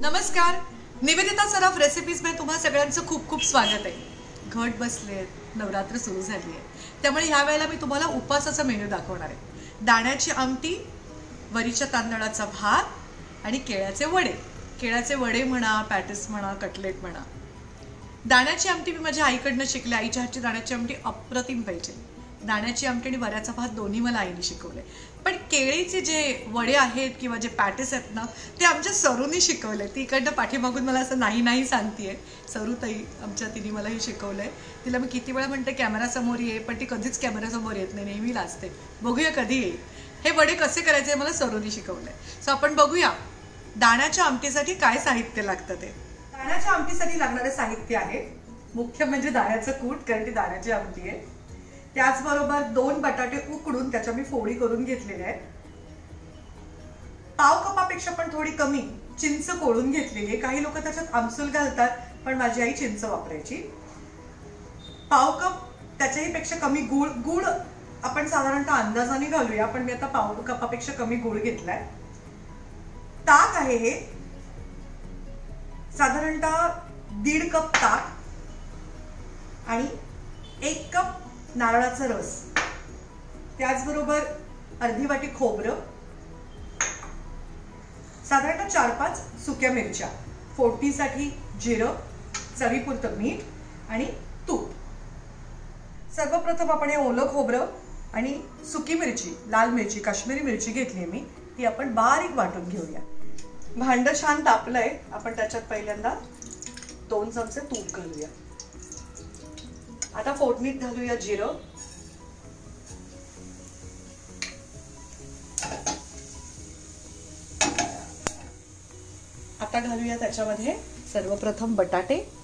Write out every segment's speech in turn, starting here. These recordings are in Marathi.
नमस्कार. निवेदिता सराफ रेसिपीजमध्ये तुम्हा सगळ्यांचं खूप खूप स्वागत आहे. घट बसलेत नवरात्र सुरू झाली आहे. त्यामुळे ह्या वेळेला मी तुम्हाला उपवासाचा मेन्यू दाखवणार आहे. दाण्याची आमटी वरीच्या तांदळाचा भात आणि केळ्याचे वडे. केळ्याचे वडे म्हणा पॅटिस म्हणा कटलेट म्हणा. दाण्याची आमटी मी माझ्या आईकडनं शिकले. आईच्या हातची दाण्याची आमटी अप्रतिम पाहिजे. दाण्याची आमटी आणि वऱ्याचा भात दोन्ही मला आईने शिकवले पण केळीचे जे वडे आहेत किंवा जे पॅटिस आहेत ना ते आमच्या सरूनी शिकवले ती इकडनं पाठीमागून मला असं नाही नाही सांगतीये. सरू ताई आमच्या तिने मला हे शिकवलंय. तिला मी किती वेळा म्हणते कॅमेरासमोर ये पण ती कधीच कॅमेरासमोर येत नाही. नेहमी लाजते. बघूया कधी येईल. हे वडे कसे करायचे मला सरूनी शिकवलंय. सो आपण बघूया. दाण्याच्या आमटीसाठी काय साहित्य लागतं ते? दाण्याच्या आमटीसाठी लागणारे साहित्य आहे. मुख्य म्हणजे दाण्याचं कूट कारण ती दाण्याची आमटी आहे. त्याचबरोबर दोन बटाटे उकडून त्याच्या मी फोडी करून घेतलेल्या आहेत. पाव कपापेक्षा पण थोडी कमी चिंच कोळून घेतलेली आहे. काही लोक त्याच्यात आमसूल घालतात पण माझी आई चिंच वापरायची. पाव कप त्याच्याही पेक्षा कमी गुळ गुळ आपण साधारणतः अंदाजाने घालूया पण मी आता पाव कपापेक्षा कमी गुळ घेतलाय. ताक आहे हे. साधारणतः दीड कप ताक आणि एक कप नारळाचा रस. त्याचबरोबर अर्धी वाटी खोबरं. साधारणतः चार पाच सुक्या मिरच्या. फोडणीसाठी जिरं चवीपुरतं मीठ आणि तूप. सर्वप्रथम आपण हे ओलं खोबरं आणि सुकी मिरची लाल मिरची काश्मीरी मिरची घेतली मी. ती आपण बारीक वाटून घेऊया. भांड छान तापलंय. आपण त्याच्यात पहिल्यांदा दोन चमचे तूप घालूया. आता फोडणीत घालूया जिरं. आता घालूया त्याच्यामध्ये सर्वप्रथम बटाटे.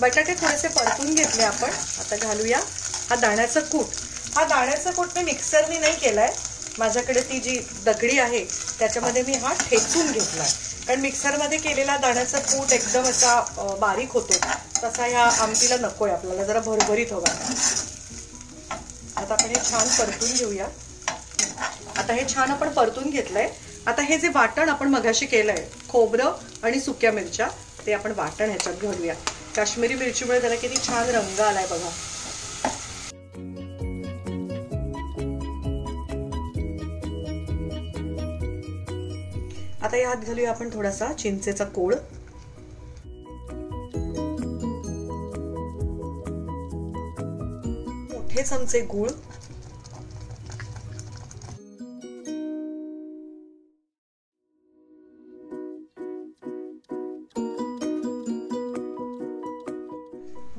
बटाटे थोडेसे परतून घेतले आपण. आता घालूया. हा दाण्याचा कूट. हा दाण्याचा कूट मी मिक्सरने नाही केलाय. माझ्याकडे ती जी दगडी आहे त्याच्यामध्ये मी हा ठेचून आहे कारण मिक्सरमध्ये केलेला दाण्याचा कूट एकदम असा बारीक होतो. तसा ह्या आमटीला आहे आपल्याला जरा भरभरीत हवा. आता आपण हे छान परतून घेऊया. आता हे छान आपण परतून घेतलंय. आता हे जे वाटण आपण मगाशी केलंय खोबरं आणि सुक्या मिरच्या ते आपण वाटण ह्याच्यात घालूया. काश्मीरी मिरचीमुळे त्याला किती छान रंग आलाय बघा. आता यात घालूया आपण थोडासा चिंचेचा कोळ. मोठे चमचे गूळ.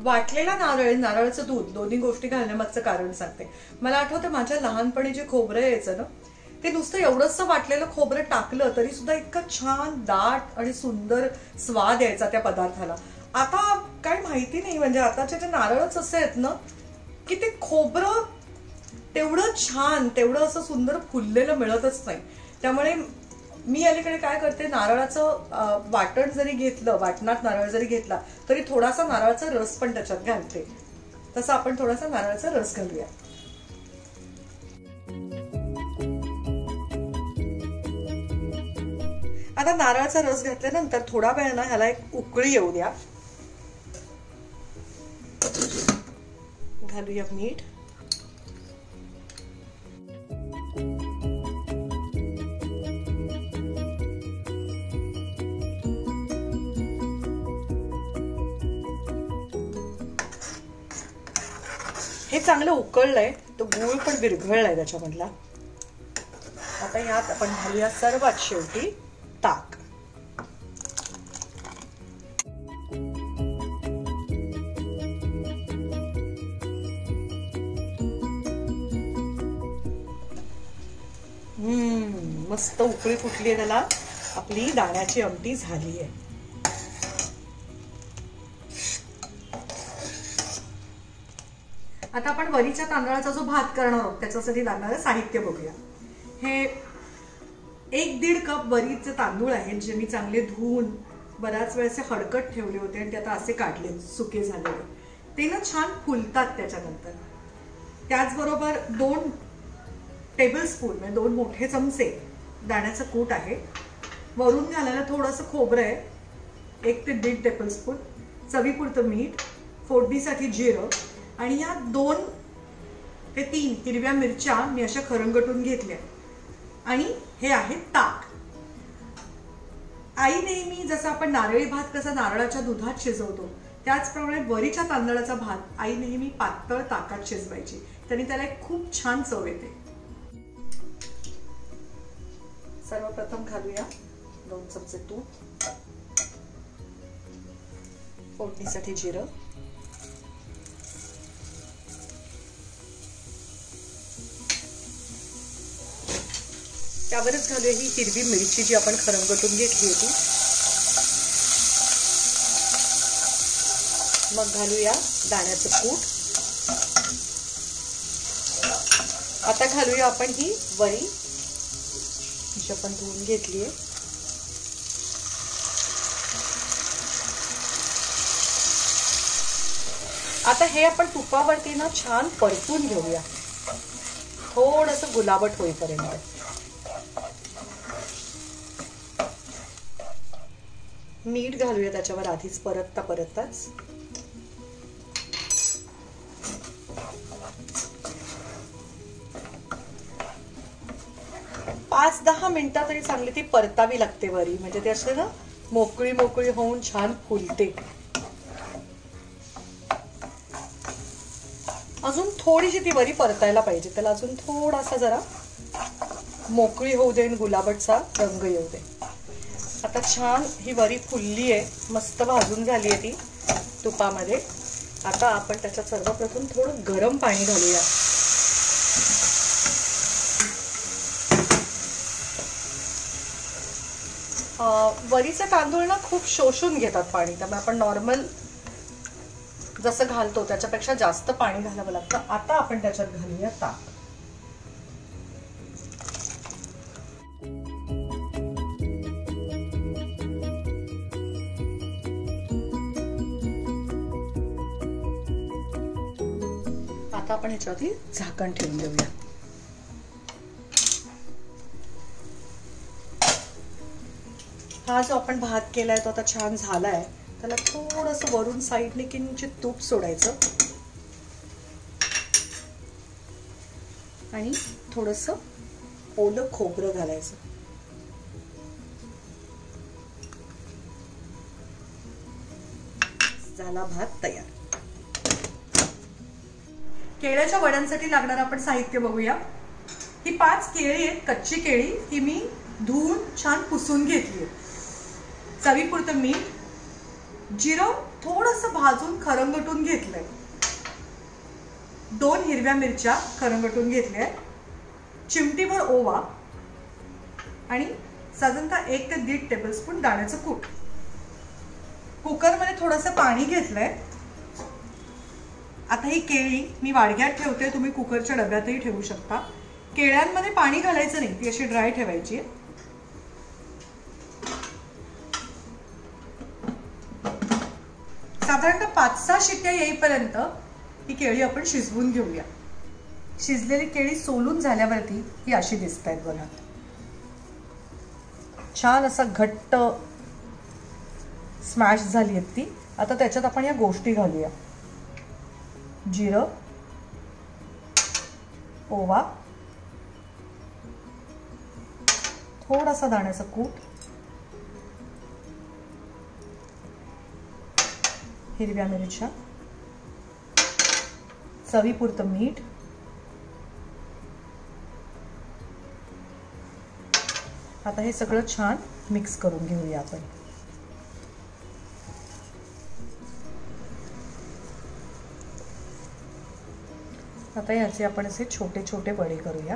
वाटलेला नारळ नारळाचं दूध दोन्ही गोष्टी घालण्यामागचं कारण सांगते. मला आठवतं माझ्या लहानपणी जे खोबरं यायचं ना ते नुसतं एवढंसं वाटलेलं खोबरं टाकलं तरी सुद्धा इतकं छान दाट आणि सुंदर स्वाद यायचा त्या पदार्थाला. आता काय माहिती नाही म्हणजे आताचे जे नारळच असे आहेत ना की ते खोबरं तेवढं छान तेवढं असं सुंदर फुललेलं मिळतच नाही. त्यामुळे मी अलीकडे काय करते नारळाचं वाटण जरी घेतलं वाटणात नारळ जरी घेतला तरी थोडासा नारळाचा रस पण त्याच्यात घालते. तसं आपण थोडासा नारळाचा रस घालूया. आता नारळाचा रस घातल्यानंतर थोडा वेळ ना ह्याला एक उकळी येऊ द्या. घालूया मीठ. हे चांगलं उकळलंय तो गूळ पण विरघळलाय त्याच्यामधला. आता यात आपण घालूया सर्वात शेवटी ताक. हम्म मस्त उकळी फुटली आहे त्याला. आपली दाण्याची आमटी झाली आहे आता आपण वरीच्या तांदळाचा जो भात करणार आहोत त्याच्यासाठी लागणारं साहित्य बघूया. हे एक दीड कप वरीचे तांदूळ आहेत जे मी चांगले धुवून बऱ्याच वेळ असे हडकट ठेवले होते आणि ते आता असे काढले सुके झालेले. ते ना छान फुलतात त्याच्यानंतर. त्याचबरोबर दोन टेबलस्पून म्हणजे दोन मोठे चमचे दाण्याचं कूट आहे. वरून घालायला थोडंसं खोबरं आहे एक ते दीड टेबलस्पून चवीपुरतं मीठ फोडणीसाठी जिरं आणि या दोन ते तीन हिरव्या मिरच्या मी अशा खरंगटून घेतल्या. आणि हे आहे ताक. आई नेहमी जसं आपण नारळी भात कसा नारळाच्या दुधात शिजवतो. त्याचप्रमाणे वरीच्या तांदळाचा भात आई नेहमी पातळ ताकात शिजवायची. त्याने त्याला एक खूप छान चव येते. सर्वप्रथम घालूया दोन चमचे तूप. फोडणीसाठी जिरं. त्यावरच घालूया ही हिरवी मिरची जी आपण खरंगटून घेतली होती. मग घालूया दाण्याचं कूट. आता घालूया आपण ही वरी. जी आपण धुवून घेतली आहे. आता हे आपण तुपावरती ना छान परतून घेऊया. थोडस गुलाबट होईपर्यंत. मीठ घालूया त्याच्यावर आधीच परतता परतताच. पाच दहा मिनिटात तरी चांगली ती परतावी लागते वरी. म्हणजे ते असे ना मोकळी मोकळी होऊन छान फुलते. अजून थोडीशी ती वरी परतायला पाहिजे. त्याला अजून थोडासा जरा मोकळी होऊ दे आणि गुलाबटचा रंग येऊ दे आता छान ही वरी फुलली आहे. मस्त भाजून झाली आहे ती तुपामध्ये. आता आपण त्याच्यात सर्वप्रथम थोडं गरम पाणी घालूया. वरीचे तांदूळ ना खूप शोषून घेतात पाणी. त्यामुळे आपण नॉर्मल जसं घालतो त्याच्यापेक्षा जास्त पाणी घालावं लागतं. आता आपण त्याच्यात घालूया ताक. आता आपण ह्याच्यावरती झाकण ठेवून देऊया. हा जो आपण भात केलाय तो आता छान झालाय. त्याला थोडस वरून साईडने किंचित तूप सोडायचं. आणि थोडस ओलं खोबरं घालायचं. झाला भात तयार. केळ्याच्या वड्यांसाठी लागणार आपण साहित्य बघूया. ही पाच केळी आहेत कच्ची केळी. ही मी धुवून छान पुसून घेतली आहे चवीपुरतं मीठ जिरं थोडस भाजून खरंगटून घेतलंय. दोन हिरव्या मिरच्या खरंगटून घेतल्या आहेत. चिमटीभर ओवा आणि साधारणतः एक ते दीड टेबलस्पून दाण्याचं कूट. कुकरमध्ये थोडंसं पाणी घेतलंय. आता ही केळी मी वाडग्यात ठेवते तुम्ही कुकरच्या डब्यातही ठेवू शकता. केळ्यांमध्ये पाणी घालायचं नाही ती अशी ड्राय ठेवायची आहे. साधारणतः पाच सहा शिट्ट्या येईपर्यंत ही केळी आपण शिजवून घेऊया. शिजलेली केळी सोलून झाल्यावरती ही अशी दिसत आहेत बघा. छान असा घट्ट स्मॅश झाली आहेत ती. आता त्याच्यात आपण या गोष्टी घालूया. जिरं ओवा थोडासा दाण्याचा कूट हिरव्या मिरच्या चवीपुरतं मीठ आता हे सगळं छान मिक्स करून घेऊया आपण. आता याचे आपण असे छोटे छोटे वडे करूया.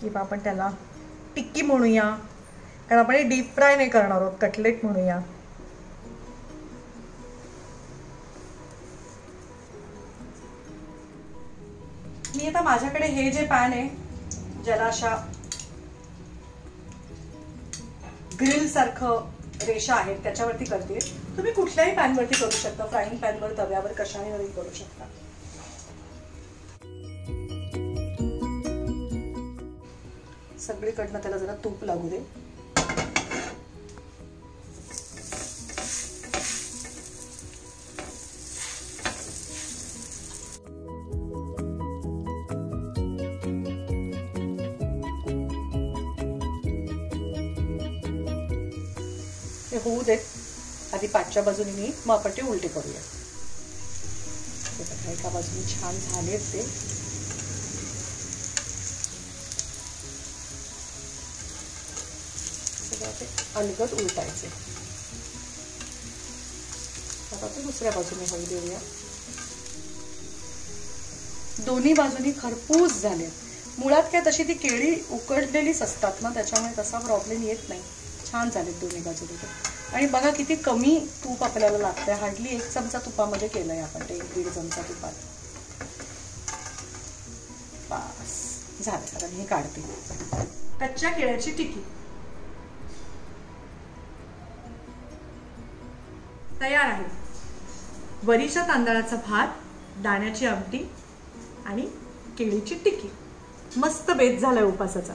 किंवा आपण त्याला टिक्की म्हणूया. कारण आपण डीप फ्राय नाही करणार आहोत कटलेट म्हणूया. मी मी आता माझ्याकडे हे जे पॅन आहे ज्याला अशा ग्रिल सारखं रेषा आहेत त्याच्यावरती करते. तुम्ही कुठल्याही पॅनवरती करू शकता फ्राईंग पॅनवर तव्यावर कशाही करू शकता. सगळीकडनं त्याला जरा तूप लागू दे. आधी पाचच्या बाजूने मी मग आपण ते उलटे करूया. बघा, एका बाजूने छान झाले ते. सगळं अलगद उलटायचे. आता ते दुसऱ्या बाजूने होऊ देऊया. दोन्ही बाजूनी खरपूस झाले. मुळात काय तशी ती केळी उकडलेलीच असतात ना त्याच्यामुळे तसा प्रॉब्लेम येत नाही. छान झालेत दोन्ही बाजूने. आणि बघा किती कमी तूप आपल्याला लागतंय. हार्डली एक चमचा तुपामध्ये केलंय आपण ते एक दीड चमचा तुपात. बस. झालं कारण हे काढते. कच्च्या केळ्याची टिकी. तयार आहे. वरीच्या तांदळाचा भात दाण्याची आमटी आणि केळीची टिकी. मस्त बेत झालाय उपासाचा.